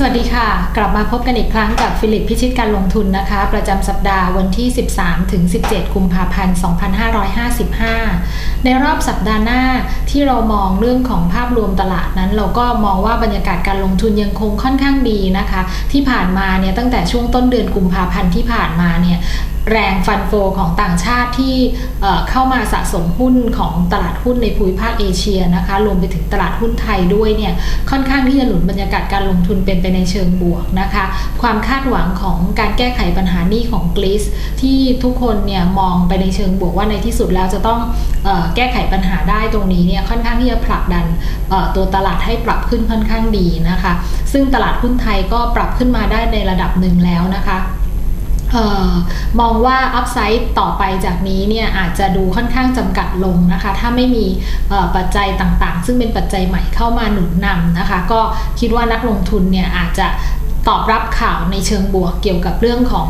สวัสดีค่ะ กลับมาพบกันอีกครั้งกับฟิลิปพิชิตการลงทุนนะคะ ประจำสัปดาห์วันที่ 13 ถึง 17 กุมภาพันธ์ 2555 ในรอบสัปดาห์หน้าที่เรามองเรื่องของภาพรวมตลาดนั้น เราก็มองว่าบรรยากาศการลงทุนยังคงค่อนข้างดีนะคะ ที่ผ่านมาเนี่ยตั้งแต่ช่วงต้นเดือนกุมภาพันธ์ที่ผ่านมาเนี่ย แรง fund flow ของต่างชาติที่เข้ามาสะสมหุ้นของตลาดหุ้นในภูมิภาคเอเชียนะคะรวมไปถึงตลาดหุ้นไทยด้วยเนี่ยค่อนข้างที่จะหนุนบรรยากาศการลงทุนเป็นไปในเชิงบวกนะคะความคาดหวังของการแก้ไขปัญหานี้ของกรีซที่ทุกคนเนี่ยมองไปในเชิงบวกว่าในที่สุดแล้วจะต้องออแก้ไขปัญหาได้ตรงนี้เนี่ยค่อนข้างที่จะผลักดันตัวตลาดให้ปรับขึ้นค่อนข้างดีนะคะ ซึ่งตลาดหุ้นไทยก็ปรับขึ้นมาได้ในระดับหนึ่งแล้วนะคะ มองว่าอัพไซด์ต่อไปจากนี้เนี่ยอาจจะดูค่อนข้างจำกัดลงนะคะ ถ้าไม่มีปัจจัยต่างๆ ซึ่งเป็นปัจจัยใหม่เข้ามาหนุนนำนะคะ ก็คิดว่านักลงทุนเนี่ยอาจจะ ตอบรับข่าวในเชิงบวกเกี่ยวกับเรื่องของ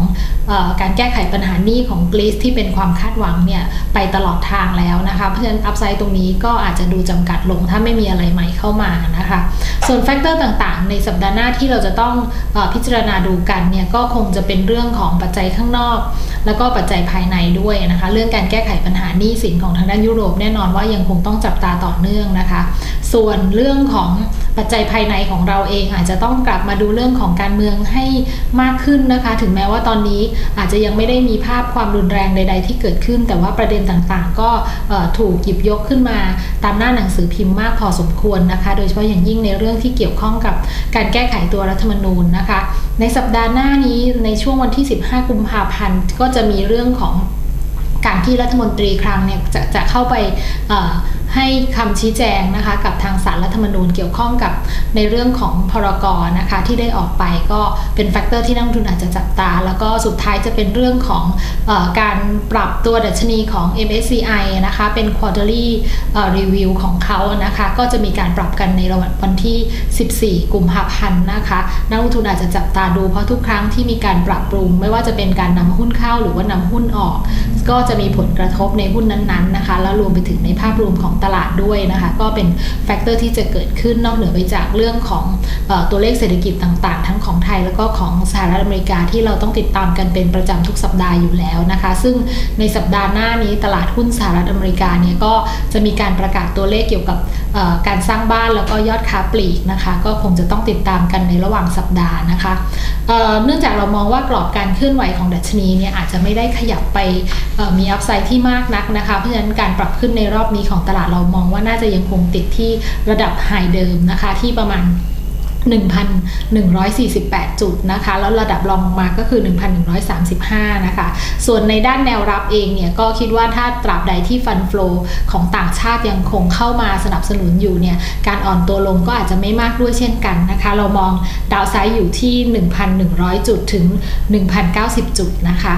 อการแก้ไขปัญหาหนี้ของกรีซที่เป็นความคาดหวังเนี่ยไปตลอดทางแล้วนะคะ เพราะฉะนั้น upside ตรงนี้ก็อาจจะดูจำกัดลงถ้าไม่มีอะไรใหม่เข้ามานะคะ ส่วน factor ต่างๆ ในสัปดาห์หน้าที่เราจะต้องอพิจารณาดูกันเนี่ยก็คงจะเป็นเรื่องของปัจจัยข้างนอก แล้วก็ปัจจัยภายในด้วยนะคะ เรื่องการแก้ไขปัญหาหนี้สินของทางด้านยุโรปแน่นอนว่ายังคงต้องจับตาต่อเนื่องนะคะ ส่วนเรื่องของ ปัจจัยภายในของเราเอง อาจจะต้องกลับมาดูเรื่องของการเมืองให้มากขึ้นนะคะ ถึงแม้ว่าตอนนี้อาจจะยังไม่ได้มีภาพความรุนแรงใด ๆ ที่เกิดขึ้น แต่ว่าประเด็นต่างๆ ก็ถูกหยิบยกขึ้นมาตามหน้าหนังสือพิมพ์มากพอสมควรนะคะ โดยเฉพาะอย่างยิ่งในเรื่องที่เกี่ยวข้องกับการแก้ไขตัวรัฐธรรมนูญนะคะ ในสัปดาห์หน้านี้ในช่วงวันที่ 15 กุมภาพันธ์ก็จะมีเรื่องของการที่รัฐมนตรีครั้งเนี่ยจะจะเข้าไป ให้คำชี้แจงนะคะกับทางศาลรัฐธรรมนูญเกี่ยวข้องกับในเรื่องของพ.ร.ก.นะคะที่ได้ออกไปก็เป็น factor ที่นักลงทุนอาจจะจับตา แล้วก็สุดท้ายจะเป็นเรื่องของอการปรับตัวดัชนีของ MSCI นะคะเป็น quarterly review ของเขานะคะก็จะมีการปรับกันในวันที่ 14 กุมภาพันธ์นะคะนักลงทุนอาจจะจับตาดูเพราะทุกครั้งที่มีการปรับปรุง ไม่ว่าจะเป็นการนำหุ้นเข้าหรือว่านำหุ้นออก ก็จะมีผลกระทบในหุ้นนั้นๆนะคะแล้วรวมไปถึงในภาพรวมของตลาดด้วยนะคะ ก็เป็น factor ที่จะเกิดขึ้นนอกเหนือไปจากเรื่องของอตัวเลขเศรษฐกิจต่างๆ ทั้งของไทยแล้วก็ของสหรัฐอเมริกาที่เราต้องติดตามกันเป็นประจำทุกสัปดาห์อยู่แล้วนะคะ ซึ่งในสัปดาห์หน้านี้ตลาดหุ้นสหรัฐอเมริกาเนี่ยก็จะมีการประกาศตัวเลขเกี่ยวกับการสร้างบ้านแล้วก็ยอดค้าปลีกนะคะ ก็คงจะต้องติดตามกันในระหว่างสัปดาห์นะคะเเนื่องจากเรามองว่ากรอบการเคลื่อนไหวของดัชนีเนี่ยอาจจะไม่ได้ขยับไปมีอัพไซด์ที่มากนักนะคะ เพราะฉะนั้นการปรับขึ้นในรอบนี้ของตลาดเรามองว่าน่าจะยังคงติดที่ระดับไฮเดิมนะคะที่ประมาณ1,148 จุดนะคะ แล้วระดับรองมาก็คือ 1,135 นะคะ ส่วนในด้านแนวรับเองเนี่ย ก็คิดว่าถ้าตราบใดที่ฟันฟลูของต่างชาติยังคงเข้ามาสนับสนุนอยู่เนี่ย การอ่อนตัวลงก็อาจจะไม่มากด้วยเช่นกันนะคะ เรามองดาวไซด์อยู่ที่ 1,100 จุดถึง 1,090 จุดนะคะ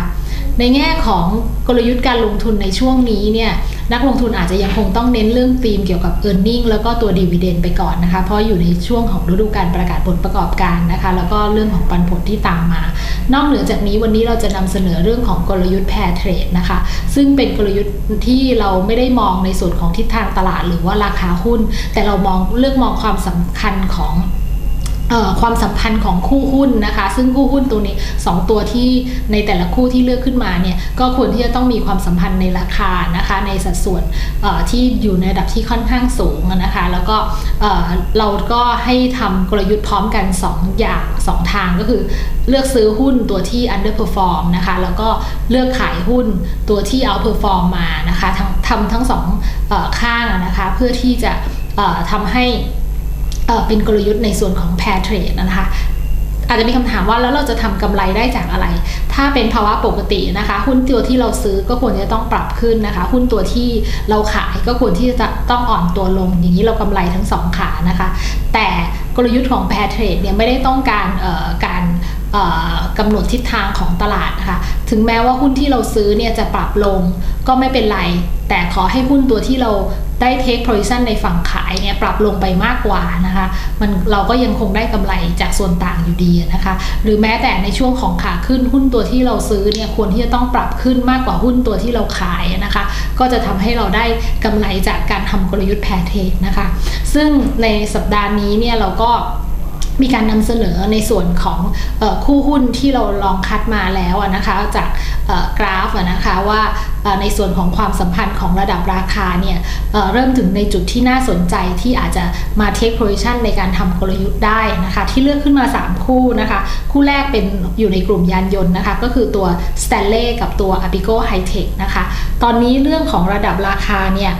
ในแง่ของกลยุทธ์การลงทุนในช่วงนี้เนี่ย นักลงทุนอาจจะยังคงต้องเน้นเรื่องธีมเกี่ยวกับ e a r n i n g แล้วก็ตัวดีเวเดนไปก่อนนะคะ เพราะอยู่ในช่วงของฤดูการประกาศผลประกอบการนะคะ แล้วก็เรื่องของปันผลที่ตามมา นอกเหนือจากนี้วันนี้เราจะนำเสนอเรื่องของกลยุทธ์แพรเทรดนะคะ ซึ่งเป็นกลยุทธ์ที่เราไม่ได้มองในส่วนของทิศทางตลาดหรือว่าราคาหุ้น แต่เรามองเลือกมองความสำคัญของ ความสัมพันธ์ของคู่หุ้นนะคะ ซึ่งคู่หุ้นตัวนี้ 2 ตัวที่ในแต่ละคู่ที่เลือกขึ้นมาเนี่ยก็ควรที่จะต้องมีความสัมพันธ์ในราคานะคะ ในสัดส่วนที่อยู่ในระดับที่ค่อนข้างสูงนะคะ แล้วก็เราก็ให้ทำกลยุทธ์พร้อมกัน 2 อย่าง 2 ทางก็คือเลือกซื้อหุ้นตัวที่ underperform นะคะ แล้วก็เลือกขายหุ้นตัวที่ outperform มานะคะทำทั้งสองข้างนะคะ เพื่อที่จะทำให้ เป็นกลยุทธ์ในส่วนของแพรเทรดนะคะอาจจะมีคำถามว่าแล้วเราจะทำกำไรได้จากอะไร ถ้าเป็นภาวะปกตินะคะ หุ้นตัวที่เราซื้อก็ควรจะต้องปรับขึ้นนะคะ หุ้นตัวที่เราขายก็ควรที่จะต้องอ่อนตัวลง อย่างนี้เรากำไรทั้งสองขานะคะ แต่กลยุทธ์ของแพรเทรดเนี่ยไม่ได้ต้องการการกำหนดทิศทางของตลาดนะคะ ถึงแม้ว่าหุ้นที่เราซื้อเนี่ยจะปรับลงก็ไม่เป็นไร แต่ขอให้หุ้นตัวที่เรา ได้เทคโพซิชันในฝั่งขายเนี่ยปรับลงไปมากกว่านะคะมันเราก็ยังคงได้กำไรจากส่วนต่างอยู่ดีนะคะ หรือแม้แต่ในช่วงของขาขึ้นหุ้นตัวที่เราซื้อเนี่ยควรที่จะต้องปรับขึ้นมากกว่าหุ้นตัวที่เราขายนะคะ ก็จะทำให้เราได้กำไรจากการทำกลยุทธ์แพรเทคนะคะ ซึ่งในสัปดาห์นี้เนี่ยเราก็มีการนำเสนอในส่วนของอคู่หุ้นที่เราลองคัดมาแล้วนะคะ จากกราฟนะคะว่า ในส่วนของความสัมพันธ์ของระดับราคาเนี่ยเเริ่มถึงในจุดที่น่าสนใจที่อาจจะมาเทคโพซิชันในการทำกลยุทธ์ได้นะคะที่เลือกขึ้นมา 3 คู่นะคะ คู่แรกเป็นอยู่ในกลุ่มยานยนต์นะคะ ก็คือตัว Stanley กับตัว Apico Hightech นะคะ ตอนนี้เรื่องของระดับราคาเนี่ย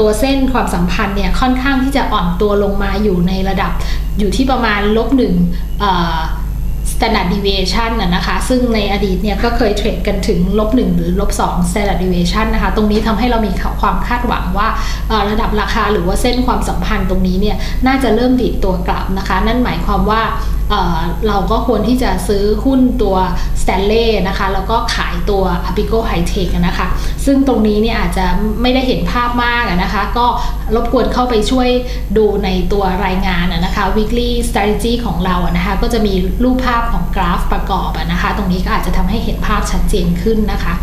ตัวเส้นความสัมพันธ์เนี่ยค่อนข้างที่จะอ่อนตัวลงมาอยู่ในระดับอยู่ที่ประมาณลบหนึ่ง standard deviation นะนะคะ ซึ่งในอดีตเนี่ยก็เคยเทรดกันถึงลบ1หรือลบ2 standard deviation นะคะ ตรงนี้ทำให้เรามีความคาดหวังว่าระดับราคาหรือว่าเส้นความสัมพันธ์ตรงนี้เนี่ยน่าจะเริ่มดีดตัวกลับนะคะ นั่นหมายความว่า เราก็ควรที่จะซื้อหุ้นตัว Stanley นะคะ แล้วก็ขายตัว Apico High Tech นะคะ ซึ่งตรงนี้เนี่ยอาจจะไม่ได้เห็นภาพมากนะคะ ก็รบกวนเข้าไปช่วยดูในตัวรายงานนะคะ weekly strategy ของเรานะคะ ก็จะมีรูปภาพของกราฟประกอบนะคะ ตรงนี้ก็อาจจะทำให้เห็นภาพชัดเจนขึ้นนะคะ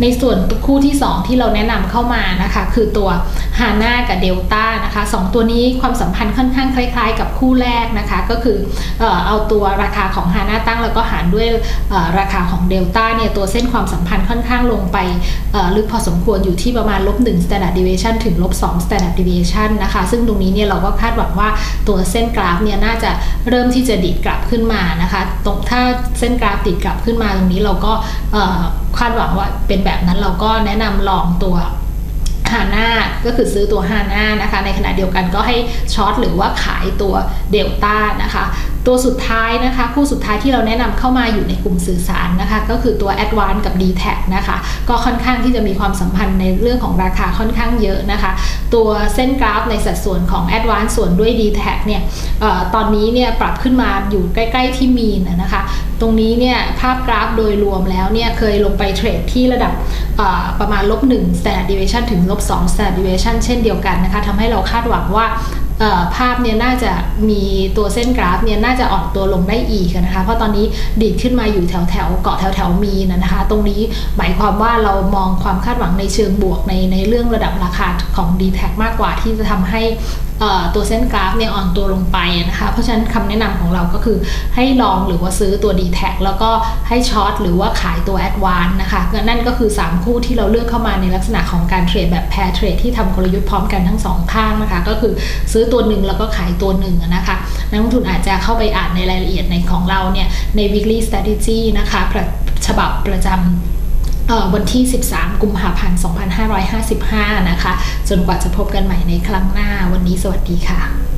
ในส่วนคู่ที่ 2 ที่เราแนะนำเข้ามานะคะ คือตัว HANA กับ Delta นะคะ 2 ตัวนี้ความสัมพันธ์ค่อนข้างคล้าย ๆ กับคู่แรกนะคะ ก็คือเเอาตัวราคาของ HANA ตั้งแล้วก็หารด้วยราคาของ Delta เนี่ยตัวเส้นความสัมพันธ์ค่อนข้างลงไปลึกพอสมควรอยู่ที่ประมาณลบ1 standard deviation ถึงลบ2 standard deviation นะคะ ซึ่งตรงนี้เนี่ยเราก็คาดหวังว่าตัวเส้นกราฟเนี่ยน่าจะเริ่มที่จะดีดกลับขึ้นมานะคะ ตรงถ้าเส้นกราฟดีดกลับขึ้นมาตรงนี้เราก็คาดหวังว่าเป็นแบบนั้นเราก็แนะนำลองตัวฮาน่าก็คือซื้อตัวฮาน่านะคะ ในขณะเดียวกันก็ให้ช็อตหรือว่าขายตัวเดลต้านะคะ ตัวสุดท้ายนะคะ คู่สุดท้ายที่เราแนะนำเข้ามาอยู่ในกลุ่มสื่อสารนะคะ ก็คือตัว a d v a n c e กับ d t แทนะคะ ก็ค่อนข้างที่จะมีความสัมพันธ์ในเรื่องของราคาค่อนข้างเยอะนะคะ ตัวเส้นกราฟในสัดส่วนของ a d v a n c e ส่วนด้วย d t แทเนี่ยออตอนนี้เนี่ยปรับขึ้นมาอยู่ใกล้ ๆ ที่มีนนะคะ ตรงนี้เนี่ยภาพกราฟโดยรวมแล้วเนี่ยเคยลงไปเทรดที่ระดับประมาณลบ1 standard deviation ถึงลบ2 standard deviation เช่นเดียวกันนะคะทำให้เราคาดหวังว่า ภาพเนี่ยน่าจะมีตัวเส้นกราฟเนี่ยน่าจะอ่อนตัวลงได้อีกนะคะ เพราะตอนนี้ดีดขึ้นมาอยู่แถวแถวเกาะแถวแถวมีนะคะ ตรงนี้หมายความว่าเรามองความคาดหวังในเชิงบวกในในเรื่องระดับราคาของ d t แทมากกว่าที่จะทำให้ ตัวเส้นกราฟเนี่ยอ่อนตัวลงไปนะคะ เพราะฉะนั้นคำแนะนำของเราก็คือให้ลองหรือว่าซื้อตัว d t แทแล้วก็ให้ช็อตหรือว่าขายตัว a d v a n c e นะคะนั่นก็คือ 3 คู่ที่เราเลือกเข้ามาในลักษณะของการเทรดแบบแพร์เทรดที่ทำกลยุทธ์พร้อมกันทั้ง 2 ข้างนะคะ ก็คือซื้อตัวหนึ่งแล้วก็ขายตัวหนึ่งนะคะนักลงทุนอาจจะเข้าไปอ่านในรายละเอียดในของเราเนี่ยใน weekly strategy นะคะฉบับประจำ วันที่ 13 กุมภาพันธ์ 2555 นะคะ จนกว่าจะพบกันใหม่ในครั้งหน้า วันนี้สวัสดีค่ะ